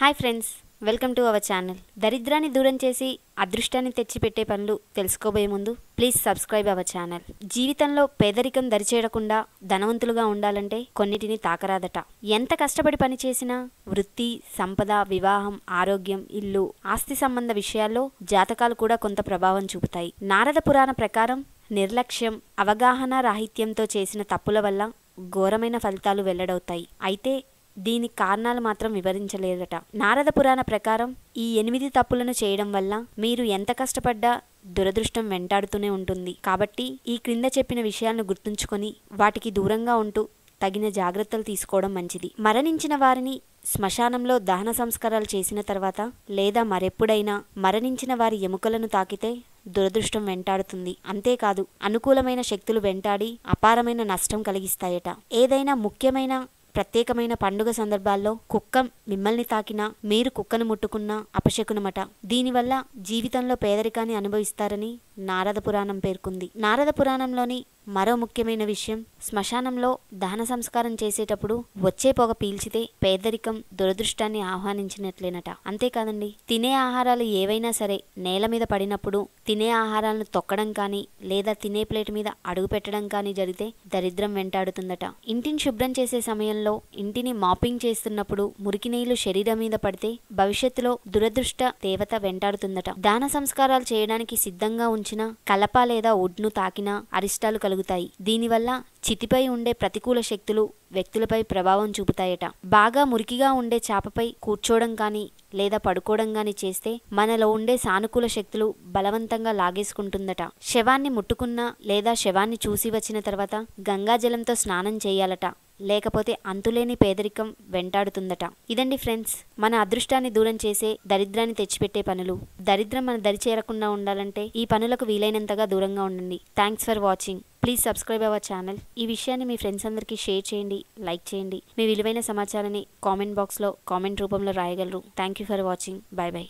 Hi friends welcome to our channel. దరిద్రాన్ని దూరం చేసి అదృష్టాన్ని తెచ్చిపెట్టే పనులు తెలుసుకోబోయే ముందు ప్లీజ్ సబ్స్క్రైబ్ అవర్ ఛానల్. జీవితంలో పేదరికం దరిచేయకుండా ధనవంతులుగా ఉండాలంటే కొన్నిటిని తాకరాదట. ఎంత కష్టపడి పని చేసినా వృత్తి సంపద వివాహం ఆరోగ్యం ఇల్లు ఆస్తి సంబంధ విషయాల్లో జాతకాలు కూడా కొంత ప్రభావం చూపుతాయి. నారద పురాణ ప్రకారం నిర్లక్ష్యం అవగాహన రాహిత్యంతో చేసిన తప్పుల వల్ల ఘోరమైన ఫలితాలు వెల్లడవుతాయి. అయితే దీని కారణాలు మాత్రం వివరించలేదట. నారద పురాణ ప్రకారం ఈ ఎనిమిది తప్పులను చేయడం వల్ల మీరు ఎంత కష్టపడ్డా దురదృష్టం వెంటాడుతూనే ఉంటుంది. కాబట్టి ఈ క్రింద చెప్పిన విషయాలను గుర్తుంచుకొని వాటికి దూరంగా ఉంటూ తగిన జాగ్రత్తలు తీసుకోవడం మంచిది. మరణించిన వారిని శ్మశానంలో దహన సంస్కారాలు చేసిన తర్వాత లేదా మరెప్పుడైనా మరణించిన వారి ఎముకలను తాకితే దురదృష్టం వెంటాడుతుంది. అంతేకాదు అనుకూలమైన శక్తులు వెంటాడి అపారమైన నష్టం కలిగిస్తాయట. ఏదైనా ముఖ్యమైన ప్రత్యేకమైన పండుగ సందర్భాల్లో కుక్క మిమ్మల్ని తాకినా మీరు కుక్కను ముట్టుకున్నా అపశకునమట. దీనివల్ల జీవితంలో పేదరికాన్ని అనుభవిస్తారని నారద పురాణం పేర్కొంది. నారద పురాణంలోని మరో ముఖ్యమైన విషయం శ్మశానంలో దహన సంస్కారం చేసేటప్పుడు వచ్చే పొగ పీల్చితే పేదరికం దురదృష్టాన్ని ఆహ్వానించినట్లేనట. అంతేకాదండి తినే ఆహారాలు ఏవైనా సరే నేల మీద పడినప్పుడు తినే ఆహారాలను తొక్కడం కానీ లేదా తినే ప్లేట్ మీద అడుగు పెట్టడం కానీ జరిగితే దరిద్రం వెంటాడుతుందట. ఇంటిని శుభ్రం చేసే సమయంలో ఇంటిని మాపింగ్ చేస్తున్నప్పుడు మురికి నీళ్ళు శరీరం మీద పడితే భవిష్యత్తులో దురదృష్ట దేవత వెంటాడుతుందట. దాన సంస్కారాలు చేయడానికి సిద్ధంగా ఉంచిన కలప లేదా ఉడ్ను తాకినా అరిష్టాలు కలుగుతాయి దీనివల్ల చితిపై ఉండే ప్రతికూల శక్తులు వ్యక్తులపై ప్రభావం చూపుతాయట. బాగా మురికిగా ఉండే చాపపై కూర్చోవడం కానీ లేదా పడుకోవడం కానీ చేస్తే మనలో ఉండే సానుకూల శక్తులు బలవంతంగా లాగేసుకుంటుందట. శవాన్ని ముట్టుకున్నా లేదా శవాన్ని చూసి వచ్చిన తర్వాత గంగాజలంతో స్నానం చేయాలట. లేకపోతే అంతులేని పేదరికం వెంటాడుతుందట. ఇదండి ఫ్రెండ్స్ మన అదృష్టాన్ని దూరం చేసే దరిద్రాన్ని తెచ్చిపెట్టే పనులు. దరిద్రం మన దరి చేరకుండా ఉండాలంటే ఈ పనులకు వీలైనంతగా దూరంగా ఉండండి. Thanks for watching. Please subscribe our channel ఈ విషయాన్ని మీ ఫ్రెండ్స్ అందరికీ షేర్ చేయండి లైక్ చేయండి. మీ విలువైన సమాచారాన్ని కామెంట్ బాక్స్లో కామెంట్ రూపంలో రాయగలరు. Thank you for watching bye bye